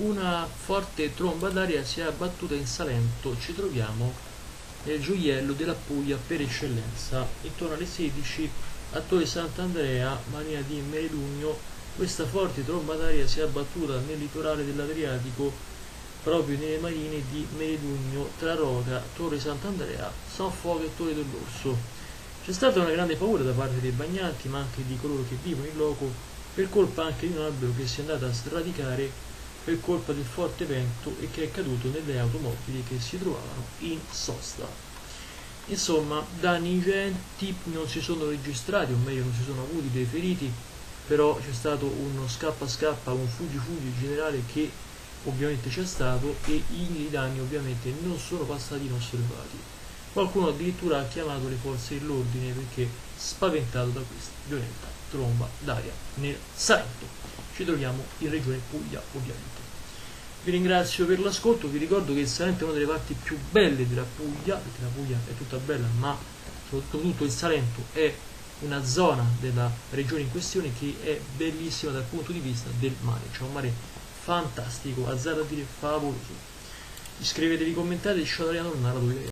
una forte tromba d'aria si è abbattuta in Salento, ci troviamo nel gioiello della Puglia per eccellenza, intorno alle 16 a Torre Sant'Andrea, marina di Meridugno, questa forte tromba d'aria si è abbattuta nel litorale dell'Adriatico, proprio nelle marine di Meridugno, tra Roca, Torre Sant'Andrea, San Fuoco e Torre dell'Orso. C'è stata una grande paura da parte dei bagnanti, ma anche di coloro che vivono in loco, per colpa anche di un albero che si è andato a sradicare per colpa del forte vento e che è caduto nelle automobili che si trovavano in sosta. Insomma, danni ingenti non si sono registrati, o meglio non si sono avuti dei feriti, però c'è stato uno scappa scappa, un fuggi fuggi generale che ovviamente c'è stato e i danni ovviamente non sono passati inosservati. Qualcuno addirittura ha chiamato le forze dell'ordine perché spaventato da questa violenta tromba d'aria nel Salento ci troviamo in regione Puglia ovviamente. Vi ringrazio per l'ascolto, vi ricordo che il Salento è una delle parti più belle della Puglia, perché la Puglia è tutta bella, ma soprattutto il Salento è una zona della regione in questione che è bellissima dal punto di vista del mare, c'è un mare fantastico, azzardo a dire favoloso. Iscrivetevi, commentate, ci non narrato